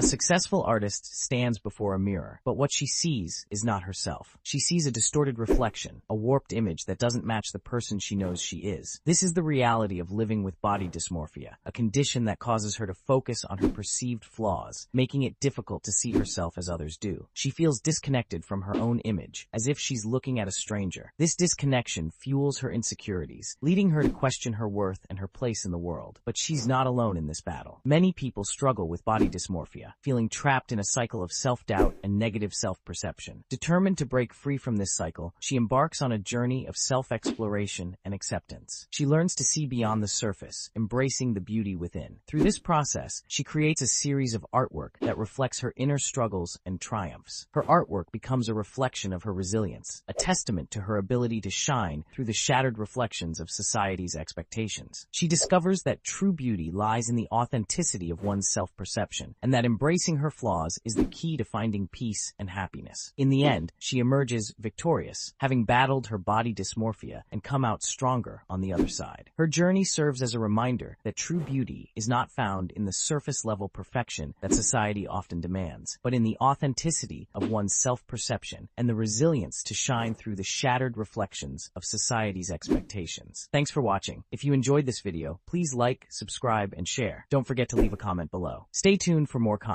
A successful artist stands before a mirror, but what she sees is not herself. She sees a distorted reflection, a warped image that doesn't match the person she knows she is. This is the reality of living with body dysmorphia, a condition that causes her to focus on her perceived flaws, making it difficult to see herself as others do. She feels disconnected from her own image, as if she's looking at a stranger. This disconnection fuels her insecurities, leading her to question her worth and her place in the world. But she's not alone in this battle. Many people struggle with body dysmorphia, feeling trapped in a cycle of self-doubt and negative self-perception. Determined to break free from this cycle, she embarks on a journey of self-exploration and acceptance. She learns to see beyond the surface, embracing the beauty within. Through this process, she creates a series of artwork that reflects her inner struggles and triumphs. Her artwork becomes a reflection of her resilience, a testament to her ability to shine through the shattered reflections of society's expectations. She discovers that true beauty lies in the authenticity of one's self-perception, and that embracing her flaws is the key to finding peace and happiness. In the end, she emerges victorious, having battled her body dysmorphia and come out stronger on the other side. Her journey serves as a reminder that true beauty is not found in the surface-level perfection that society often demands, but in the authenticity of one's self-perception and the resilience to shine through the shattered reflections of society's expectations. Thanks for watching. If you enjoyed this video, please like, subscribe, and share. Don't forget to leave a comment below. Stay tuned for more content